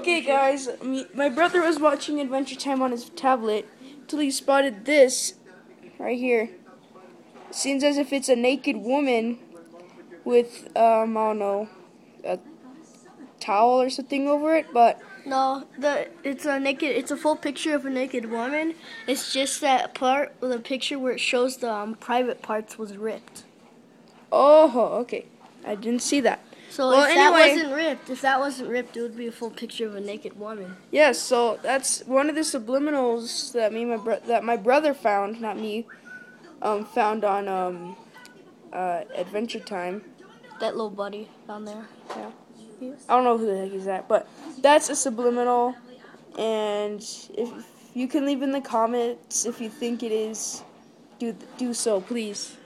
Okay, guys, me, my brother was watching Adventure Time on his tablet till he spotted this right here. Seems as if it's a naked woman with, um, I don't know, a towel or something over it, but No, the it's a naked. It's a full picture of a naked woman. It's just that part of the picture where it shows the um, private parts was ripped. oh, okay. I didn't see that. So Well, if that wasn't ripped, if that wasn't ripped, it would be a full picture of a naked woman. Yes, so that's one of the subliminals that me my that my brother found, not me, um, found on um, uh, Adventure Time. That little buddy down there. Yeah. I don't know who the heck is that, but that's a subliminal. And if you can leave in the comments if you think it is, do do so, please.